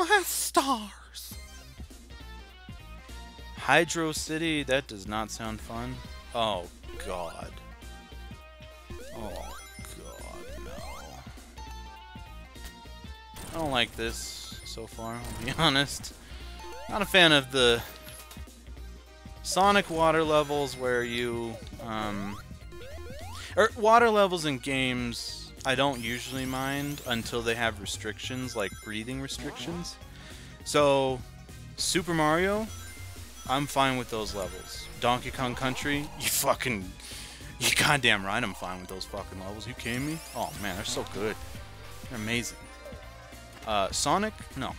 my stars. Hydrocity, that does not sound fun. Oh, God. Oh, God, no. I don't like this so far, I'll be honest. Not a fan of the Sonic water levels where you, um, or water levels in games I don't usually mind until they have restrictions, like breathing restrictions. So, Super Mario, I'm fine with those levels. Donkey Kong Country, you fucking, you goddamn right I'm fine with those fucking levels. You kidding me? Oh man, they're so good. They're amazing. Uh, Sonic? No.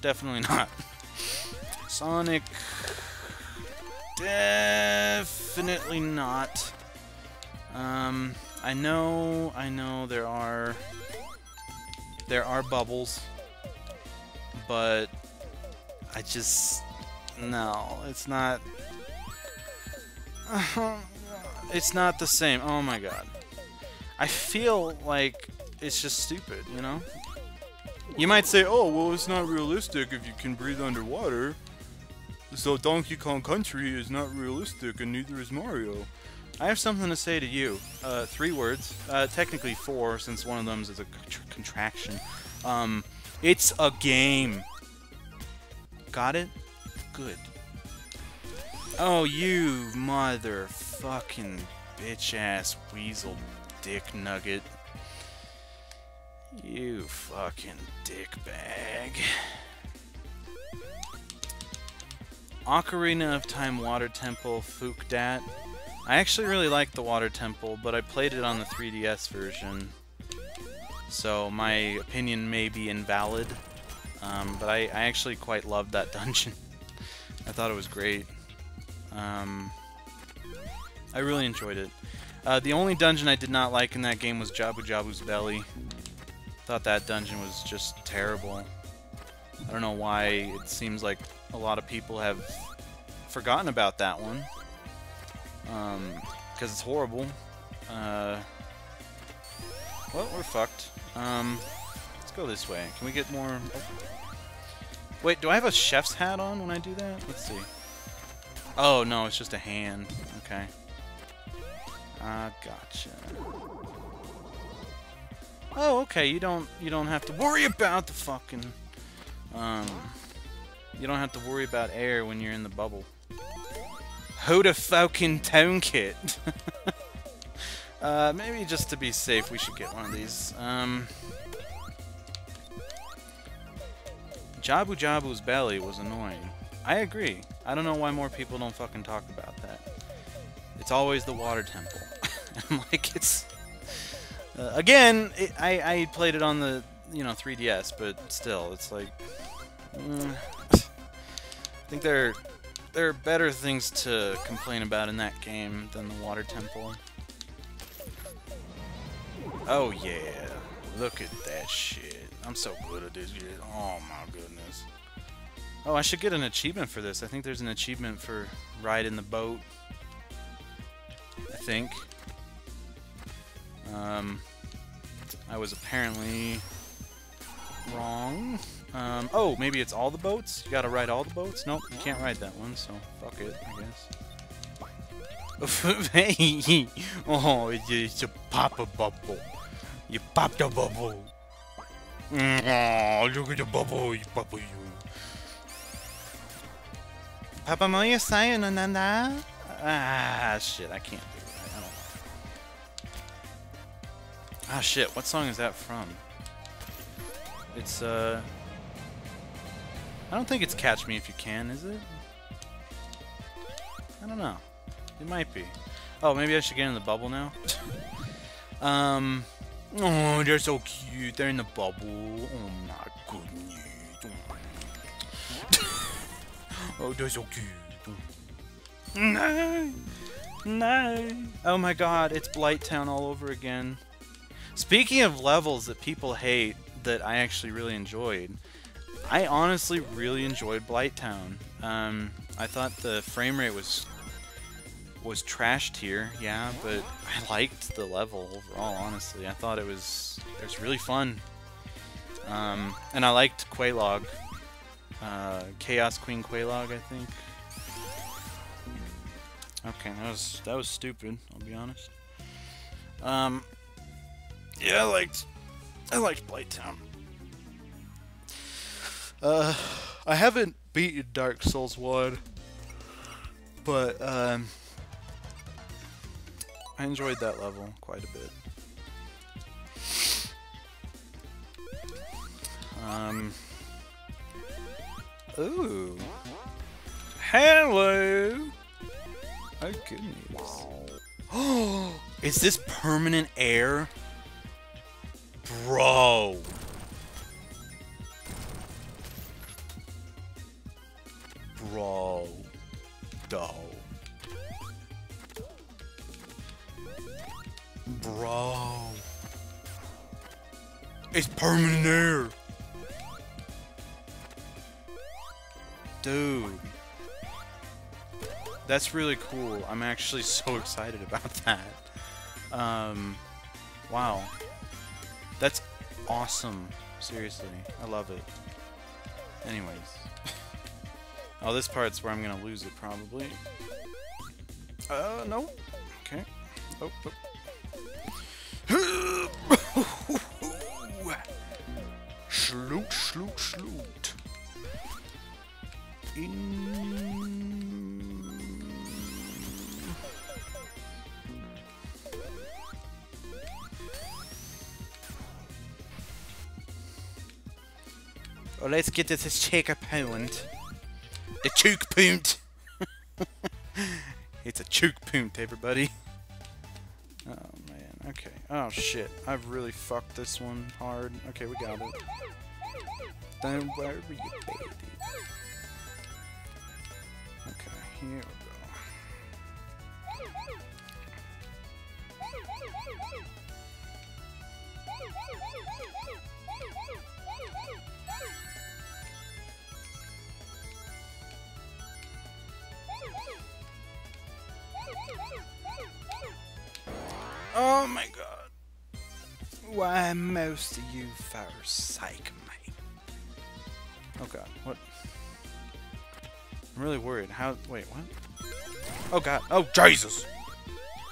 Definitely not. Sonic... Definitely not. Um, I know, I know there are... There are bubbles. But... I just... No, it's not... it's not the same. Oh my god. I feel like it's just stupid, you know? You might say, oh, well, it's not realistic if you can breathe underwater. So Donkey Kong Country is not realistic, and neither is Mario. I have something to say to you. Uh, three words. Uh, technically four, since one of them is a contraction. Um, it's a game. Got it? Good. Oh, you motherfucking bitch-ass weasel dick nugget. You fucking dick bag. Ocarina of Time Water Temple Fook-Dat. I actually really like the Water Temple, but I played it on the 3DS version. So my opinion may be invalid. Um, but I, I actually quite loved that dungeon. I thought it was great. Um, I really enjoyed it. Uh, the only dungeon I did not like in that game was Jabu Jabu's Belly. Thought that dungeon was just terrible. I don't know why it seems like a lot of people have forgotten about that one. Um, because it's horrible. Uh, well, we're fucked. Um, let's go this way. Can we get more... Oh. Wait, do I have a chef's hat on when I do that? Let's see. Oh, no, it's just a hand. Okay. Ah, uh, gotcha. Oh, okay, you don't you don't have to worry about the fucking um you don't have to worry about air when you're in the bubble. Hoda Falcon Town Kit. uh, maybe just to be safe, we should get one of these. Um, Jabu Jabu's belly was annoying. I agree. I don't know why more people don't fucking talk about that. It's always the water temple. I'm like, it's... Uh, again, it, I, I played it on the, you know, 3DS, but still, it's like... Mm, I think there, there are better things to complain about in that game than the water temple. Oh yeah, look at that shit. I'm so good at this shit. Oh my goodness. Oh, I should get an achievement for this. I think there's an achievement for ride in the boat. I think. Um, I was apparently wrong. Um, oh, maybe it's all the boats? You gotta ride all the boats? Nope, you can't ride that one, so fuck it, I guess. hey! oh, it's a pop a bubble. You popped a bubble. Oh, look at the bubble, you bubble, you. Papa Moya sayonara? Ah, shit, I can't do it. I don't. Ah, shit, what song is that from? It's, uh... I don't think it's Catch Me If You Can, is it? I don't know. It might be. Oh, maybe I should get in the bubble now? um... Oh, they're so cute. They're in the bubble. Oh my goodness. oh, they're so cute. No! No! Oh my god, it's Blighttown all over again. Speaking of levels that people hate, that I actually really enjoyed, I honestly really enjoyed Blighttown. Um, I thought the frame rate was was trashed here, yeah, but I liked the level overall. Honestly, I thought it was it was really fun. Um, and I liked Quelaag. Uh, Chaos Queen Quelaag, I think. Okay, that was that was stupid. I'll be honest. Um, yeah, I liked I liked Blighttown. Uh, I haven't beaten Dark Souls one, but um, I enjoyed that level quite a bit. Um. Ooh. Hello. Oh goodness. Oh, is this permanent air? Bro. Bro. Go. Bro. It's permanent air. Dude. That's really cool. I'm actually so excited about that. Um, wow. That's awesome. Seriously. I love it. Anyways. Oh, this part's where I'm gonna lose it, probably. Uh, no. Okay. Oh, oh. Schloot, schloot. In... Well, let's get this checker pound. The chook poont. it's a chook poont, everybody. Oh man, okay. Oh shit, I've really fucked this one hard. Okay, we got it. Don't worry, baby. Okay, here we go. Oh my god. Why most of you forsake me? Oh god, what? I'm really worried. How? Wait, what? Oh god. Oh Jesus!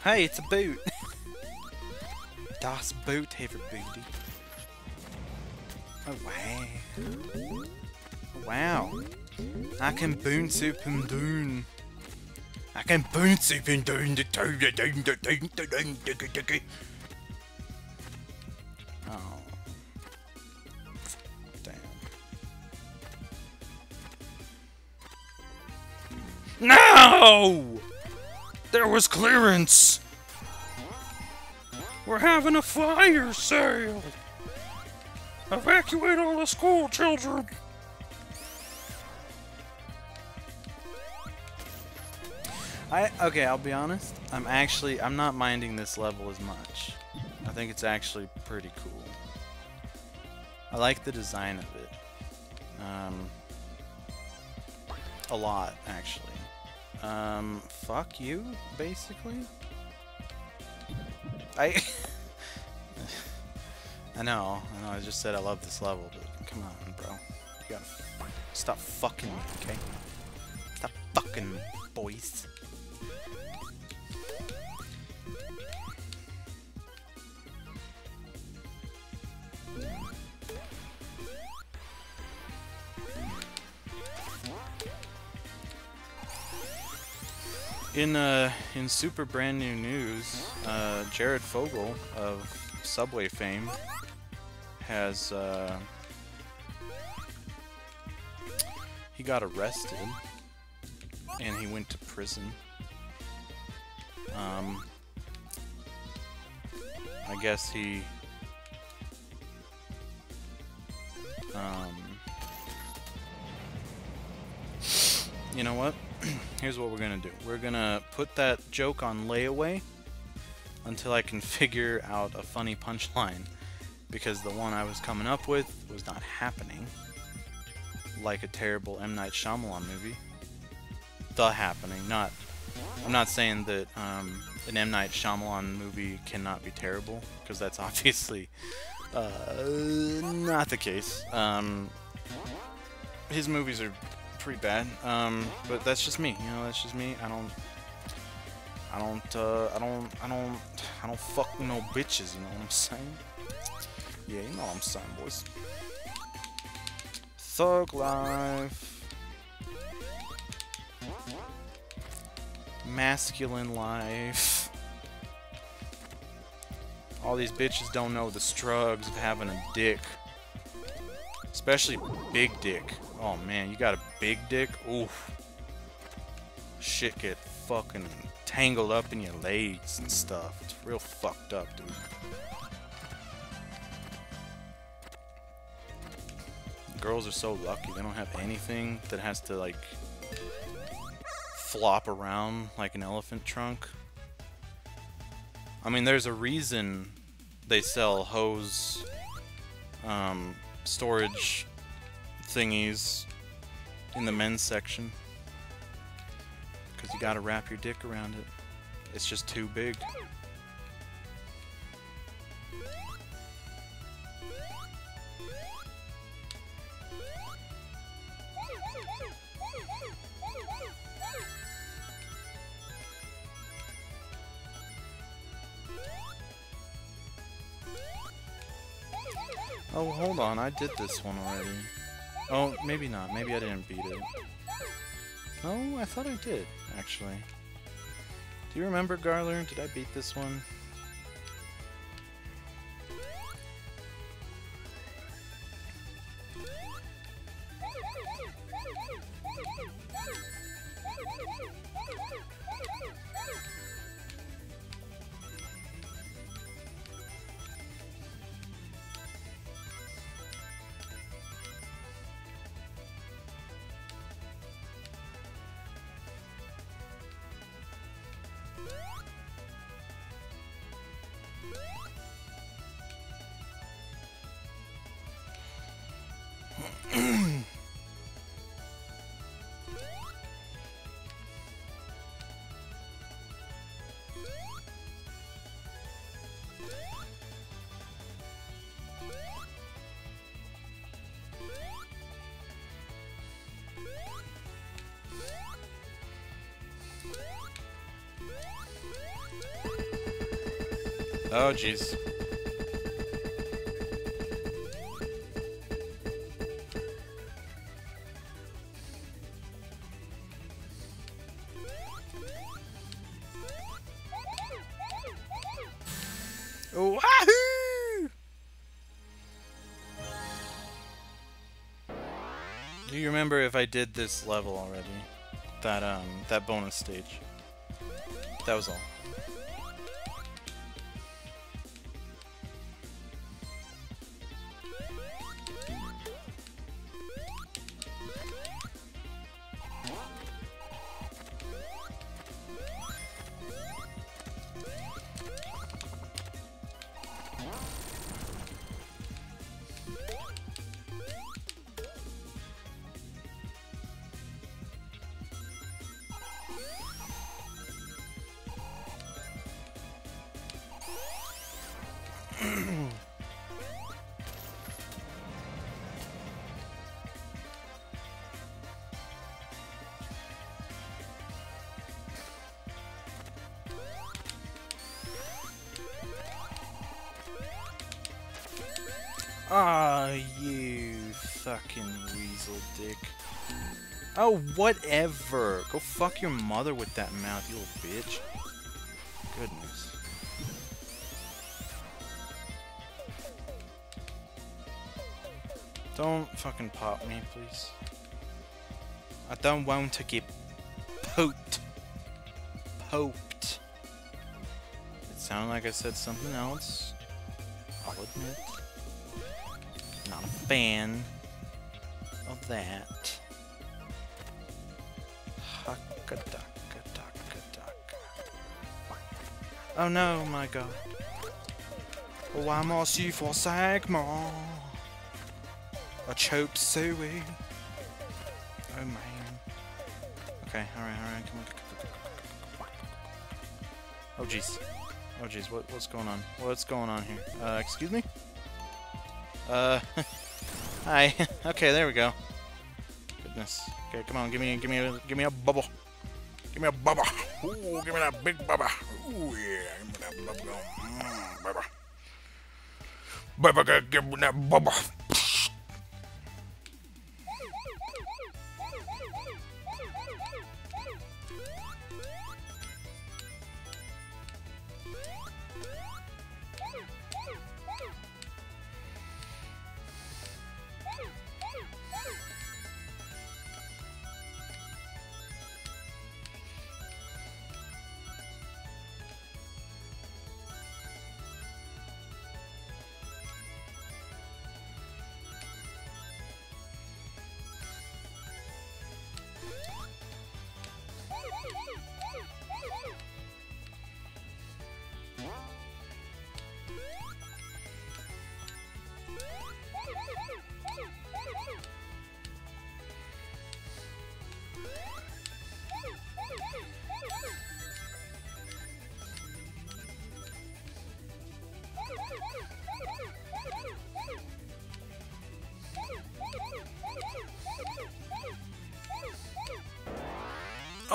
Hey, it's a boot. das Boot, everybody. Oh wow. Wow. I can boon soup and doon. I can boon soup and doon the the doon the doon the doon the Oh. Damn. No! There was clearance! We're having a fire sale! Evacuate all the school children! I okay, I'll be honest. I'm actually I'm not minding this level as much. I think it's actually pretty cool. I like the design of it. Um, a lot, actually. Um, fuck you, basically. I I know, I know. I just said I love this level, but come on, bro. You gotta stop fucking me, okay? Stop fucking me, boys. In uh, in super brand new news, uh, Jared Fogle of Subway fame has uh, he got arrested and he went to prison. Um, I guess he um, you know what? Here's what we're gonna do. We're gonna put that joke on layaway until I can figure out a funny punchline. Because the one I was coming up with was not happening. Like a terrible M. Night Shyamalan movie. The happening, not... I'm not saying that um, an M. Night Shyamalan movie cannot be terrible, because that's obviously Uh, not the case. Um, his movies are pretty bad. Um, but that's just me. You know, that's just me. I don't. I don't. Uh, I don't. I don't. I don't fuck no bitches. You know what I'm saying? Yeah, you know what I'm saying, boys. Thug life. Masculine life. All these bitches don't know the strugs of having a dick. Especially big dick. Oh man, you got a big dick? Oof. Shit get fucking tangled up in your legs and stuff. It's real fucked up, dude. Girls are so lucky. They don't have anything that has to, like, flop around like an elephant trunk. I mean, there's a reason they sell hose um, storage thingies in the men's section. Because you gotta wrap your dick around it. It's just too big. Oh, hold on, I did this one already. Oh, maybe not. Maybe I didn't beat it. Oh, I thought I did, actually. Do you remember, Garler? Did I beat this one? Oh, jeez. Do you remember if I did this level already? That, um, that bonus stage. That was all. Ah, you fucking weasel dick. Oh, whatever. Go fuck your mother with that mouth, you little bitch. Goodness. Don't fucking pop me, please. I don't want to get poked. Poked. It sounded like I said something else. I'll admit not a fan of that. Oh no, my god. Oh, I'm all see for Sagma. A choke suey. Oh man. Okay, alright, alright, come on. Oh jeez. Oh jeez, what, what's going on? What's going on here? Uh, excuse me? Uh, hi. okay, there we go. Goodness. Okay, come on, give me, give me, a, give me a bubble. Give me a bubble. Ooh, give me that big bubble. Ooh, yeah, give me that bubble. Mm, bubble. Bubble, give me that bubble.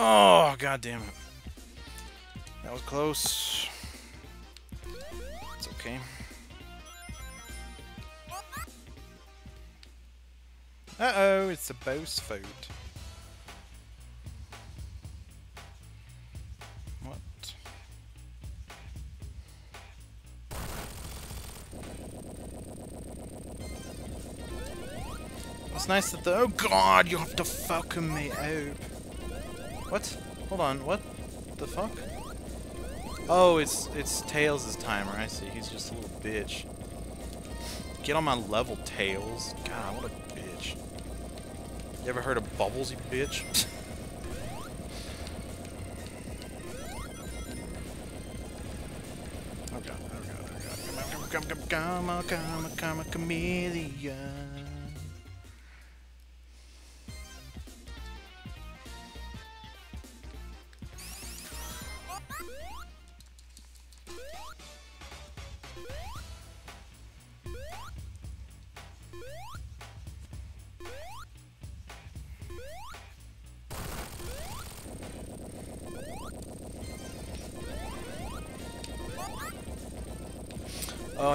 Oh, god damn it. That was close. It's okay. Boss food. What? It's nice that the- Oh god, you have to fucking me out. What? Hold on, what the fuck? Oh, it's it's Tails' timer, I see. He's just a little bitch. Get on my level, Tails. God, what a. You ever heard of Bubbles, you bitch? oh god, oh god, oh god. Come on, come come come come.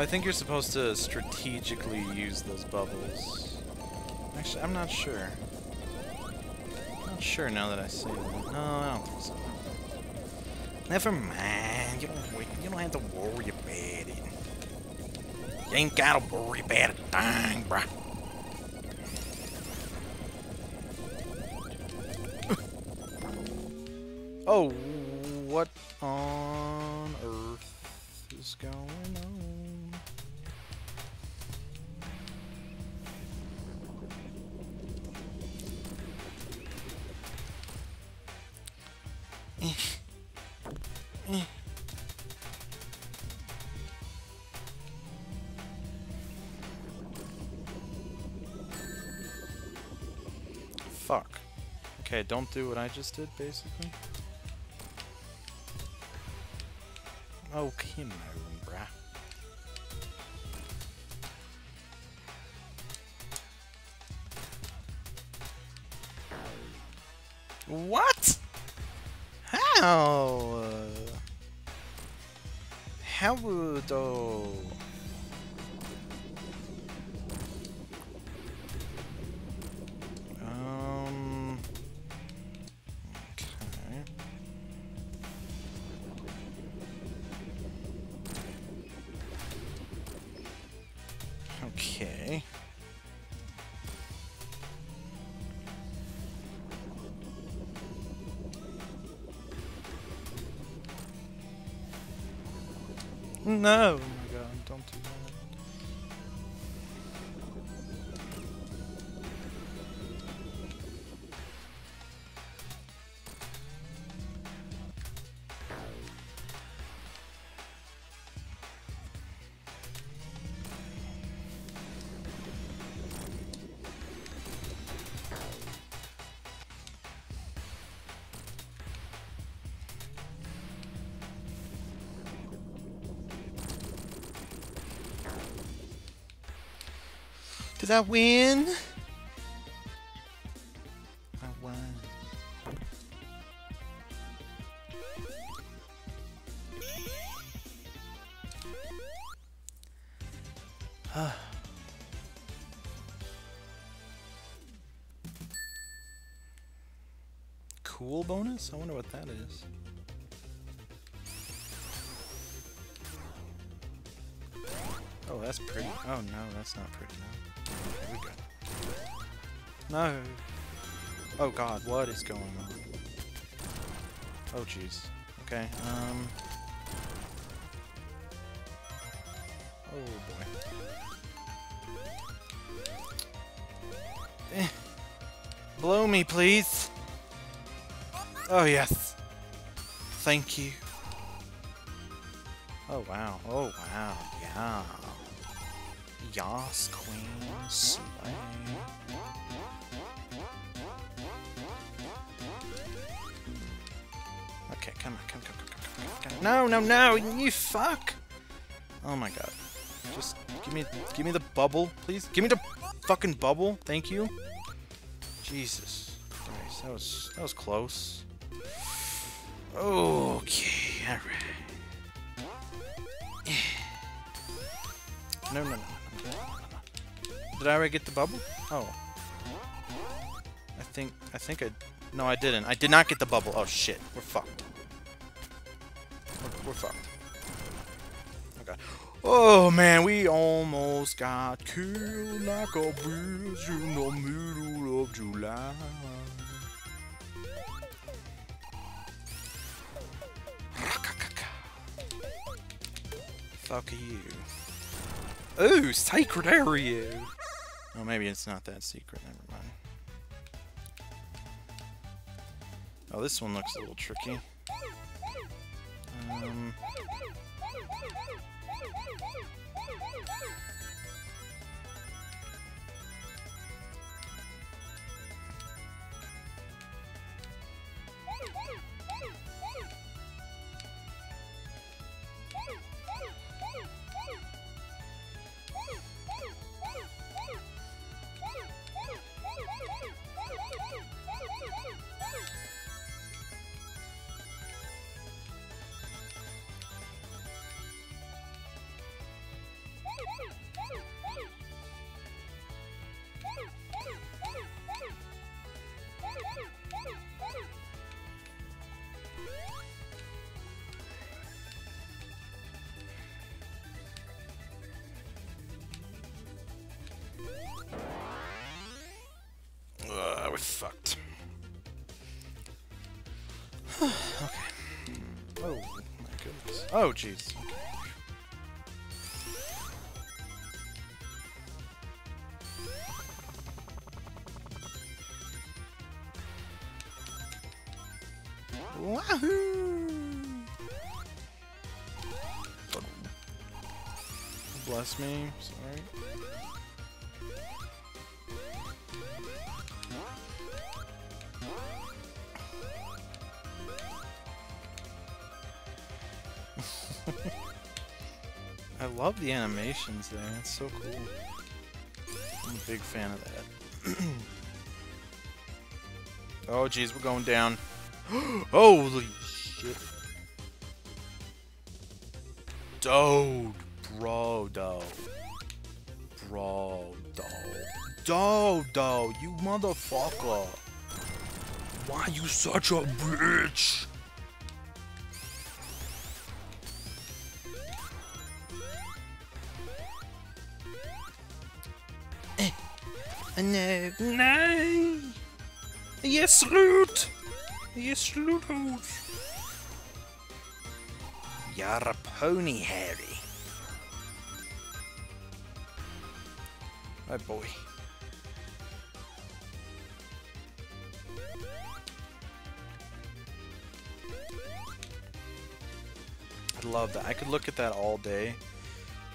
I think you're supposed to strategically use those bubbles. Actually, I'm not sure. Not sure now that I say that. No, I don't think so. Never mind. You don't. You don't have to worry about it. You ain't gotta worry about a thing, bruh. oh, what on earth is going on? Do what I just did, basically. Oh, on, No! Did I win? I won. cool bonus? I wonder what that is. Oh, that's pretty. Oh no, that's not pretty. No. No. Oh god, what is going on? Oh jeez. Okay, um... Oh boy. Eh. Blow me, please! Oh yes! Thank you. Oh wow, oh wow, yeah. Yas, queen, slay. Come on, come, come, come, come, come, come. No, no, no, you fuck! Oh my god. Just give me, give me the bubble, please. Give me the fucking bubble, thank you. Jesus. Nice, that was, that was close. Okay, alright. No, no, no. Did I already get the bubble? Oh. I think, I think I... No, I didn't. I did not get the bubble. Oh, shit. We're fucked. We're, fucked. Okay. Oh, man, we almost got killed like a bitch in the middle of July. Fuck you. Ooh, sacred area! Oh, maybe it's not that secret. Never mind. Oh, this one looks a little tricky. Um... Uh, we're fucked. okay. Oh, my goodness. Oh, jeez. Bless me, sorry. I love the animations there, it's so cool. I'm a big fan of that. oh jeez, we're going down. Holy shit. Dude, bro, dude. Bro, dude. Dude, dude, you motherfucker. Why you such a bitch? Eh, eh, no, no! Yes, loot! Yes, loot! You're a pony, Harry. Oh boy. I love that. I could look at that all day.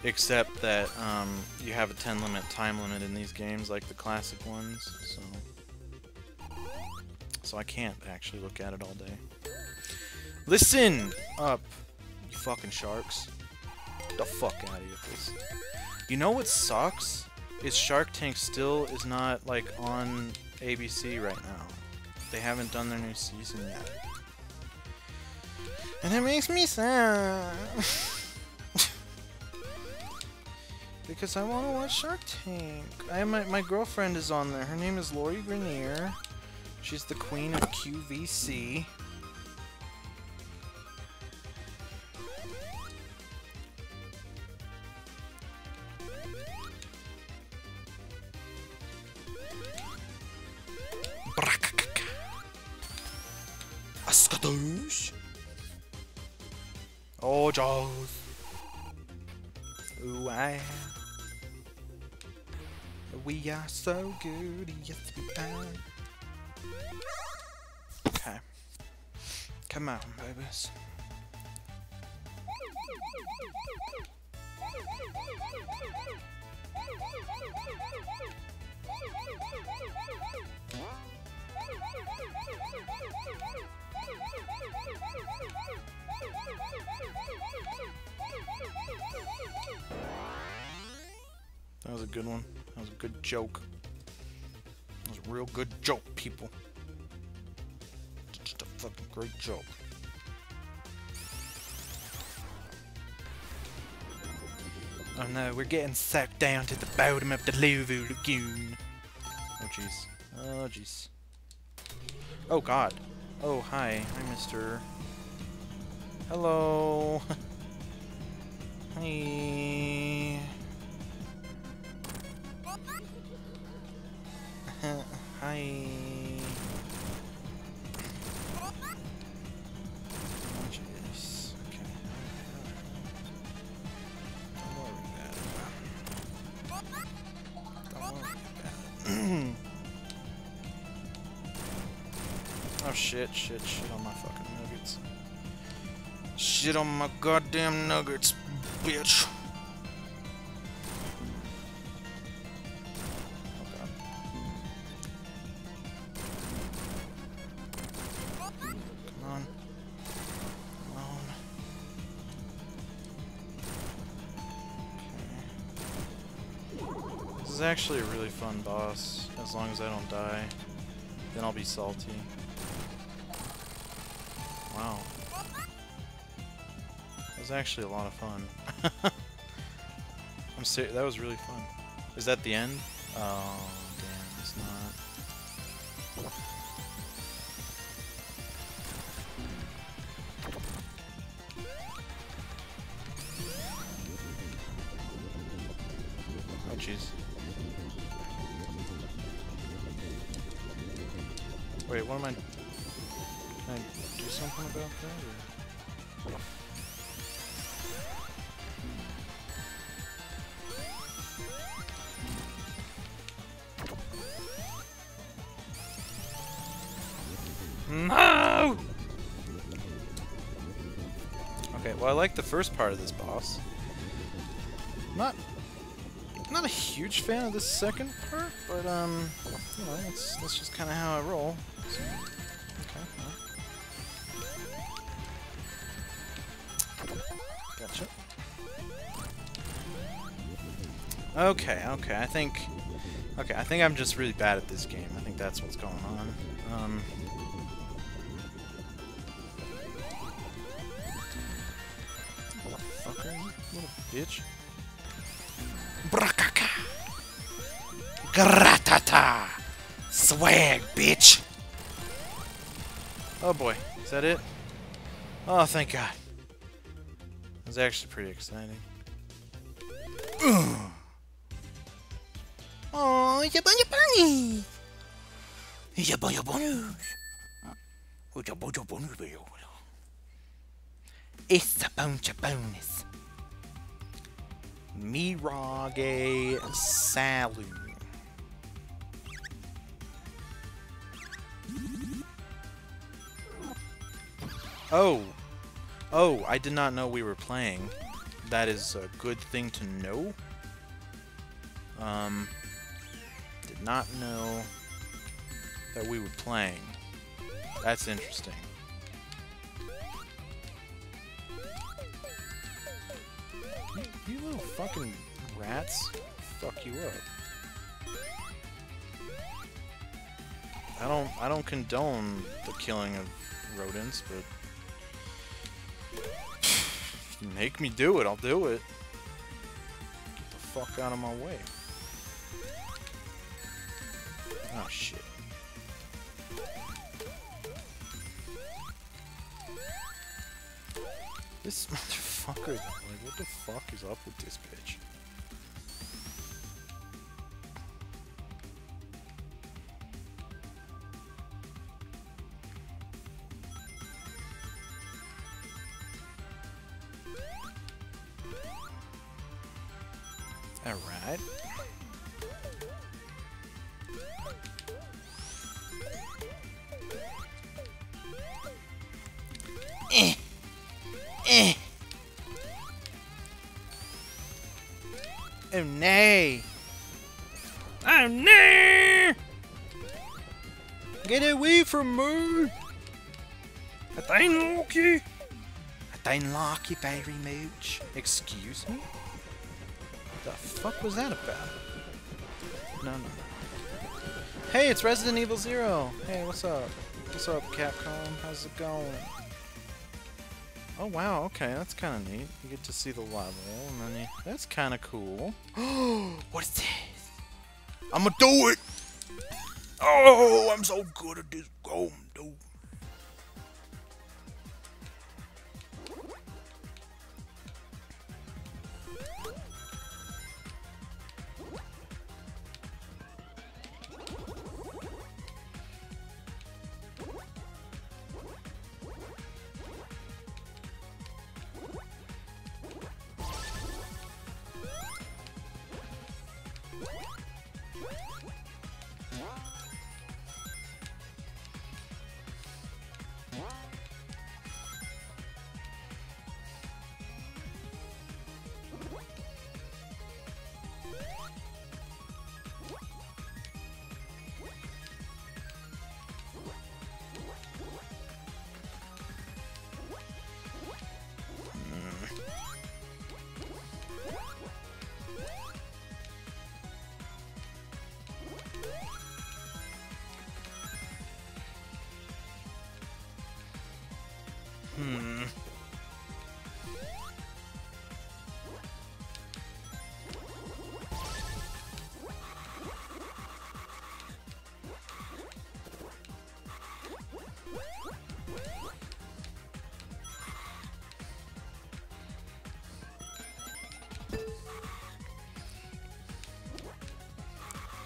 Except that um, you have a 10 limit time limit in these games, like the classic ones, so... So I can't actually look at it all day. Listen up, you fucking sharks. Get the fuck out of here, please. You know what sucks? Is Shark Tank still is not like on ABC right now. They haven't done their new season yet. And it makes me sad. because I want to watch Shark Tank. I my, my girlfriend is on there. Her name is Lori Greiner. She's the queen of QVC. So good, yes we are. Okay. Come on, babies. That was a good one. That was a good joke. Was a real good joke, people. Just a fucking great joke. Oh no, we're getting sucked down to the bottom of the Luvu Lagoon. Oh jeez. Oh jeez. Oh god. Oh hi. Hi mister. Hello. Hi. It. oh shit, shit, shit on my fucking nuggets. Shit on my goddamn nuggets, bitch. Actually a really fun boss, as long as I don't die. Then I'll be salty. Wow. That was actually a lot of fun. I'm serious, that was really fun. Is that the end? Oh, I like the first part of this boss. Not not a huge fan of the second part, but um, you know, that's that's just kind of how I roll. So, okay, well. Gotcha. Okay, okay, I think, okay, I think I'm just really bad at this game. I think that's what's going on. Um. Little bitch. Brakaka! Gratata! Swag, bitch! Oh boy, is that it? Oh, thank God. It was actually pretty exciting. oh, it's! It's bunch of bunnies! It's a bunch of bunnies, baby. It's a bunch of bunnies. Mirage Saloon. Oh. Oh, I did not know we were playing. That is a good thing to know. Um, did not know that we were playing. That's interesting. fucking rats fuck you up. I don't I don't condone the killing of rodents, but make me do it, I'll do it. Get the fuck out of my way. Oh shit. This motherfucker like, what the fuck is up with this bitch? Like you very much. Excuse me? the fuck was that about? No, no. Hey, it's Resident Evil Zero! Hey, what's up? What's up, Capcom? How's it going? Oh wow, okay, that's kind of neat. You get to see the level, and then you... That's kind of cool. what is this? I'm gonna do it! Oh, I'm so good at this game,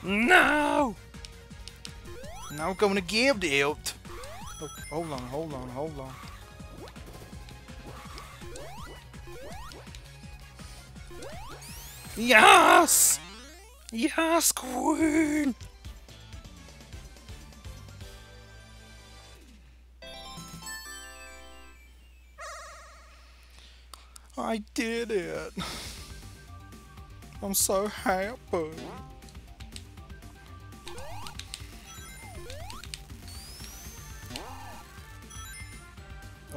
No! Now we're going to give the out. Oh, hold on, hold on, hold on. Yes! Yes, Queen! I did it! I'm so happy!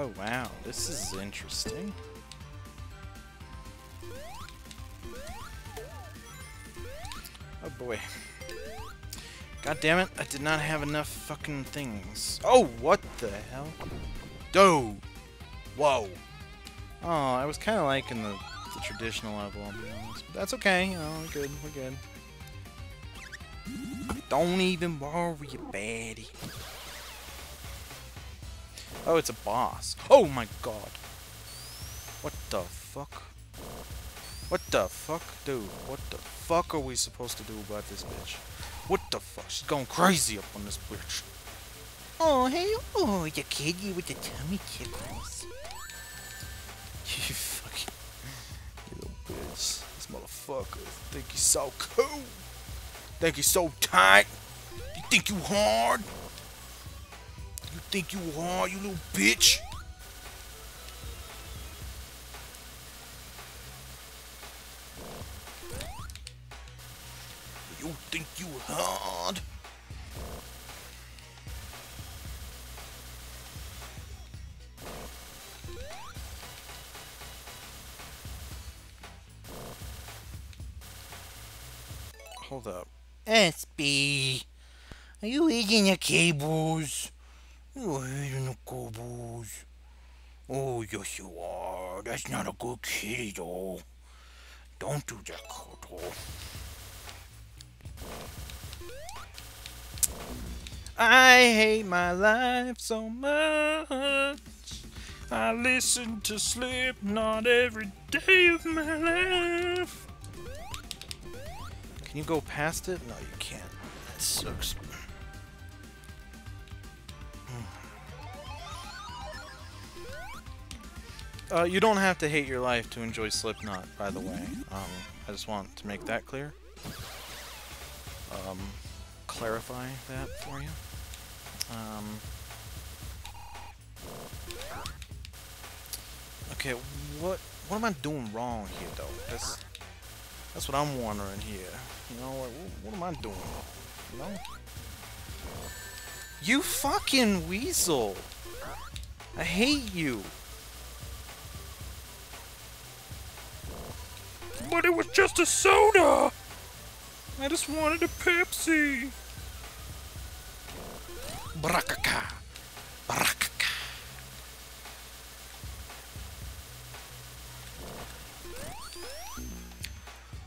Oh wow, this is interesting. Oh boy. God damn it, I did not have enough fucking things. Oh, what the hell? Dude! Whoa! Oh, I was kind of liking the, the traditional level, I'll be honest. But that's okay, you know, we're good, we're good. Don't even worry about it. Oh, it's a boss. Oh my god. What the fuck? What the fuck? Dude, what the fuck are we supposed to do about this bitch? What the fuck? She's going crazy up on this bitch. Oh, hey, oh, you kitty with the tummy tickles. You fucking you little bitch. This motherfucker think he's so cool. Think he's so tight. You think you hard? You think you hard, you little bitch? You think you hard? Hold up. SB. Are you eating your cables? You eating the cables? Oh, yes you are. That's not a good kitty, though. Don't do that, Koto. I hate my life so much. I listen to Slipknot every day of my life. Can you go past it? No, you can't. That sucks. Uh, you don't have to hate your life to enjoy Slipknot, by the way. Um, I just want to make that clear. Um, clarify that for you. Um, okay, what what am I doing wrong here, though? That's that's what I'm wondering here. You know, what, what am I doing? You know? You fucking weasel! I hate you. But it was just a soda! I just wanted a Pepsi! Brakaka! Brakaka!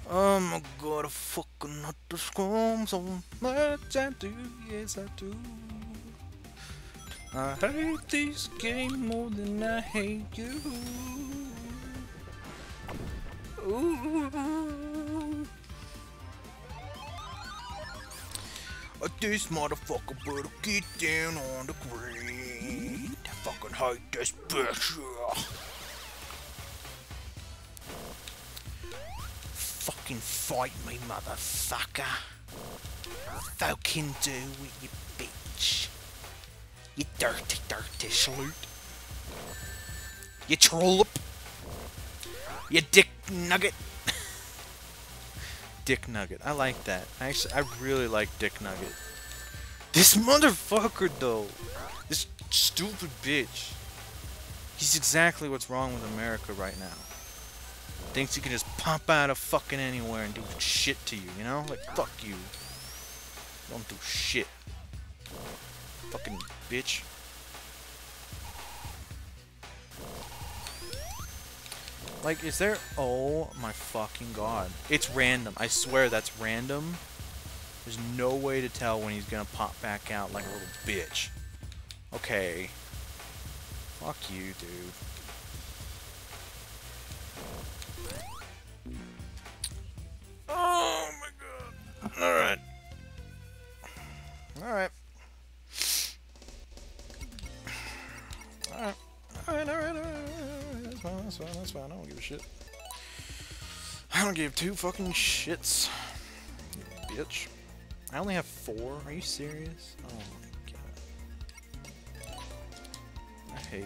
Oh my god, I fucking hate the scrum so much I do, yes I do. I hate this game more than I hate you. Ooh. This motherfucker better get down on the ground. I fucking hate this bitch. Fucking fight me, motherfucker. Fucking do it, you bitch. You dirty, dirty slut. You trollop. You dick nugget. Dick Nugget. I like that. Actually, I really like Dick Nugget. This motherfucker, though. This stupid bitch. He's exactly what's wrong with America right now. Thinks he can just pop out of fucking anywhere and do shit to you, you know? Like, fuck you. Don't do shit. Fucking bitch. Like, is there... Oh my fucking god. It's random. I swear that's random. There's no way to tell when he's gonna pop back out like a little bitch. Okay. Fuck you, dude. Oh my god. Alright. Alright. Alright. Alright, alright, alright. That's fine, that's fine, that's fine. I don't give a shit. I don't give two fucking shits. You bitch. I only have four? Are you serious? Oh my god. I hate.